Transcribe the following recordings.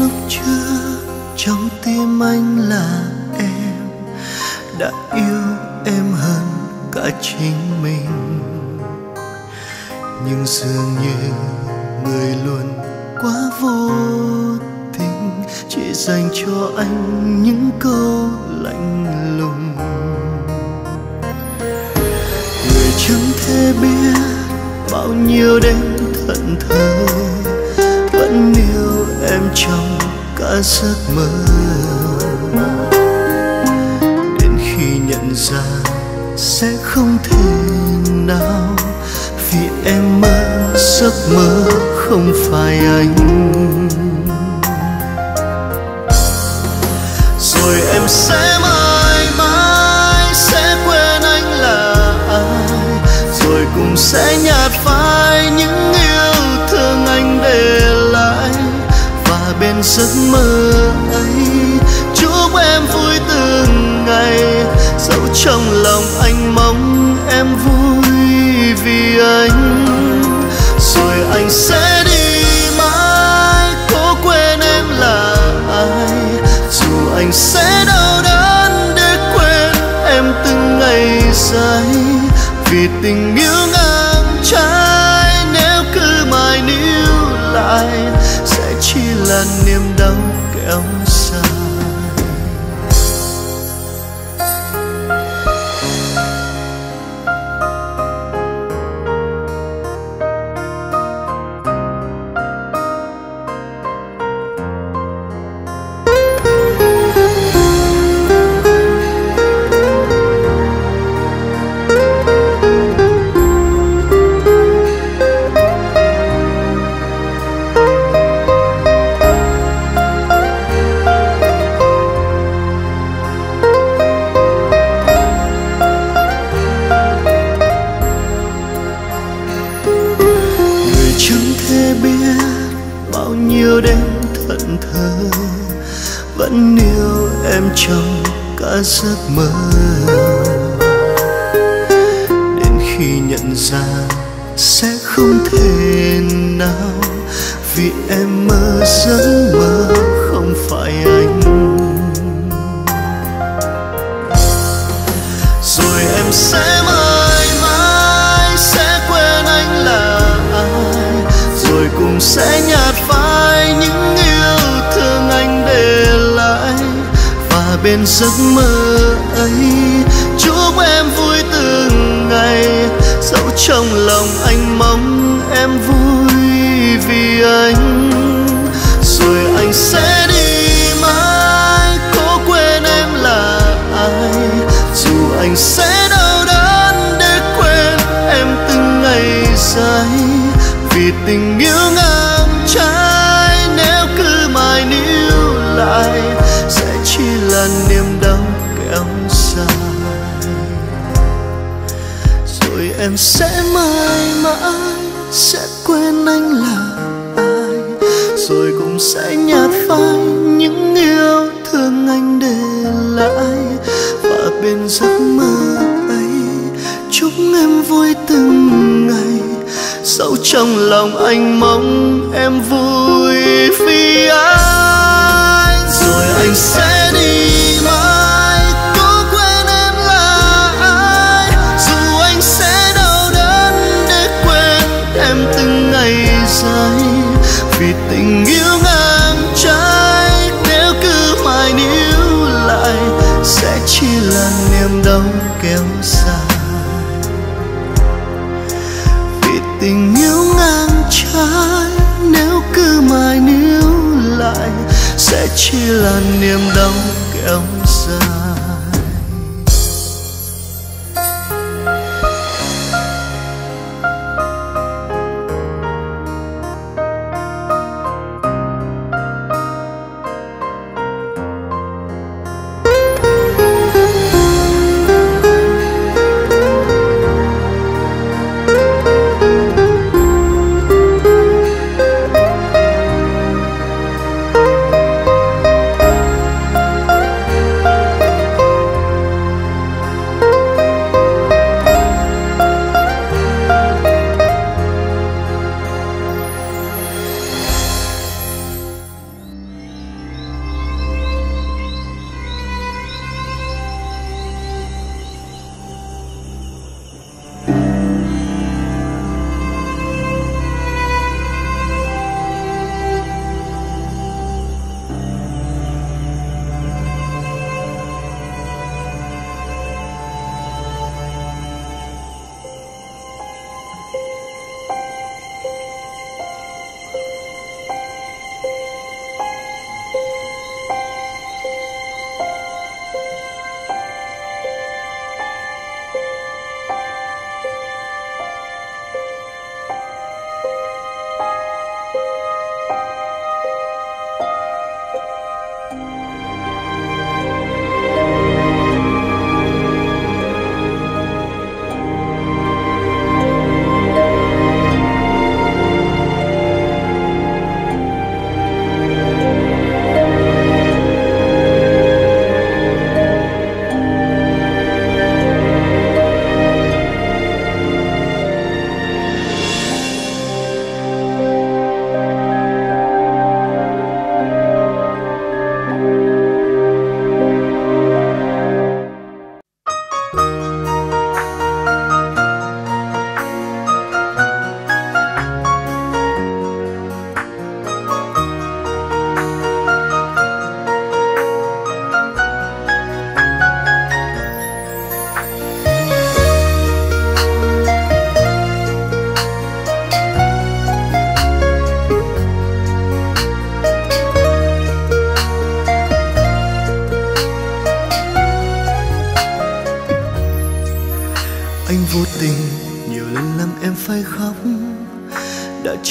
lúc trước trong tim anh là em, đã yêu em hơn cả chính mình. Nhưng dường như người luôn quá vô tình, chỉ dành cho anh những câu lạnh lùng. Người chẳng thể biết bao nhiêu đêm thận thờ cả giấc mơ. Đến khi nhận ra sẽ không thể nào, vì em mơ giấc mơ không phải anh. Rồi em sẽ mãi mãi sẽ quên anh là ai. Rồi cũng sẽ nhạt phai những giấc mơ ấy. Chúc em vui từng ngày. Dẫu trong lòng anh mong em vui vì anh. Rồi anh sẽ đi mãi, cố quên em là ai. Dù anh sẽ đau đớn để quên em từng ngày dài. Vì tình yêu già sẽ không thể nào vì em mơ giấc mơ không phải anh. Rồi em sẽ mãi mãi sẽ quên anh là ai. Rồi cùng sẽ nhạt phai những yêu thương anh để lại. Và bên giấc mơ ấy trong lòng anh mong em vui vì anh. Rồi anh sẽ đi mãi, cố quên em là ai. Dù anh sẽ đau đớn để quên em từng ngày dài, vì tình yêu em sẽ mãi mãi sẽ quên anh là ai. Rồi cũng sẽ nhạt phai những yêu thương anh để lại. Và bên giấc mơ ấy, chúc em vui từng ngày. Dẫu trong lòng anh mong em vui vì anh vì tình yêu ngang trái, nếu cứ mãi níu lại sẽ chỉ là niềm đau kéo dài. Vì tình yêu ngang trái, nếu cứ mãi níu lại sẽ chỉ là niềm đau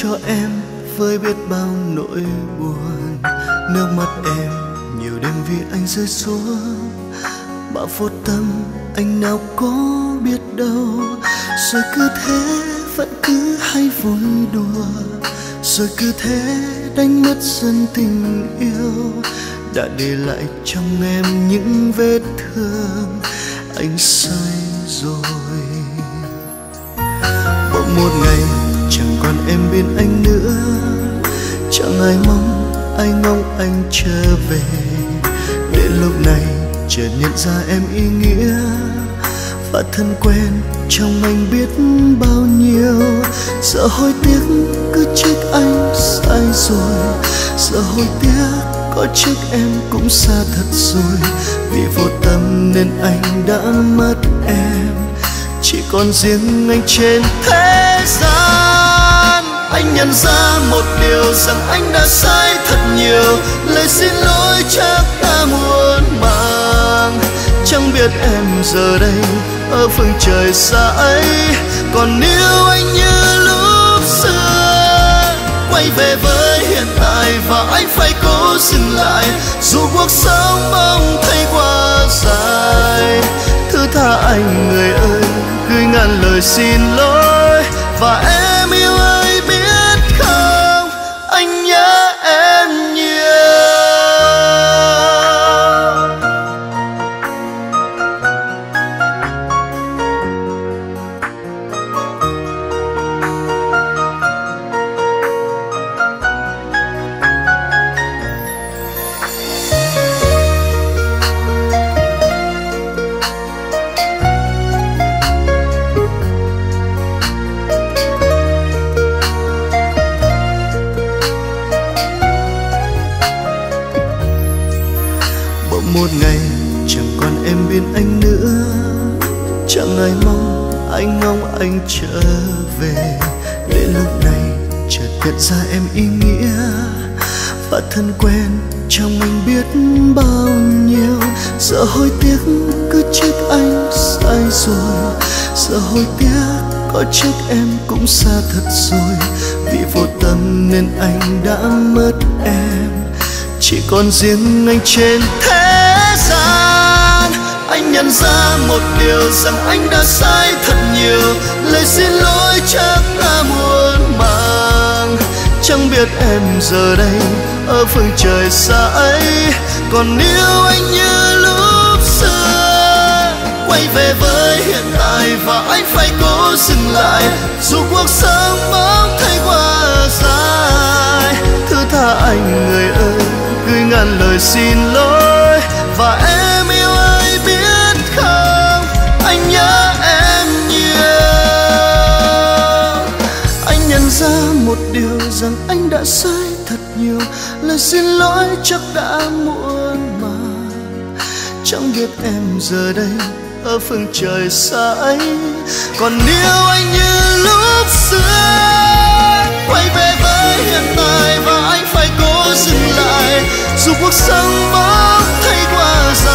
cho em với biết bao nỗi buồn. Nước mắt em nhiều đêm vì anh rơi xuống. Mà vô tâm anh nào có biết đâu. Rồi cứ thế vẫn cứ hay vui đùa. Rồi cứ thế đánh mất dần tình yêu. Đã để lại trong em những vết thương. Anh sai rồi. Bỗng một ngày bên anh nữa. Chẳng ai mong ai mong anh trở về. Đến lúc này chợt nhận ra em ý nghĩa. Và thân quen trong anh biết bao nhiêu. Sợ hối tiếc cứ trách anh sai rồi. Sợ hối tiếc có trách em cũng xa thật rồi. Vì vô tâm nên anh đã mất em. Chỉ còn riêng anh trên thế gian anh nhận ra một điều rằng anh đã sai thật nhiều. Lời xin lỗi chắc đã muôn màng chẳng biết em giờ đây ở phương trời xa ấy. Còn yêu anh như lúc xưa, quay về với hiện tại và anh phải cố dừng lại. Dù cuộc sống mong thấy quá dài thứ tha anh người ơi, gửi ngàn lời xin lỗi. Và em một ngày, chẳng còn em bên anh nữa. Chẳng ai mong anh mong anh trở về. Đến lúc này, chợt nhận ra em ý nghĩa. Và thân quen trong anh biết bao nhiêu. Giờ hối tiếc cứ trách anh sai rồi. Giờ hối tiếc có trách em cũng xa thật rồi. Vì vô tâm nên anh đã mất em. Chỉ còn riêng anh trên thế gian. Anh nhận ra một điều rằng anh đã sai thật nhiều. Lời xin lỗi chắc đã muôn mang chẳng biết em giờ đây ở phương trời xa ấy. Còn yêu anh như lúc xưa, quay về với hiện tại và anh phải cố dừng lại. Dù cuộc sống bóng thấy quá dài thứ tha anh người ơi, gửi ngàn lời xin lỗi và em yêu ai biết không? Anh nhớ em nhiều. Anh nhận ra một điều rằng anh đã sai thật nhiều. Lời xin lỗi chắc đã muộn mà chẳng biết em giờ đây ở phương trời xa ấy. Còn yêu anh như lúc xưa, quay về với hiện tại và anh dừng lại dù cuộc sống bóng thay qua dài.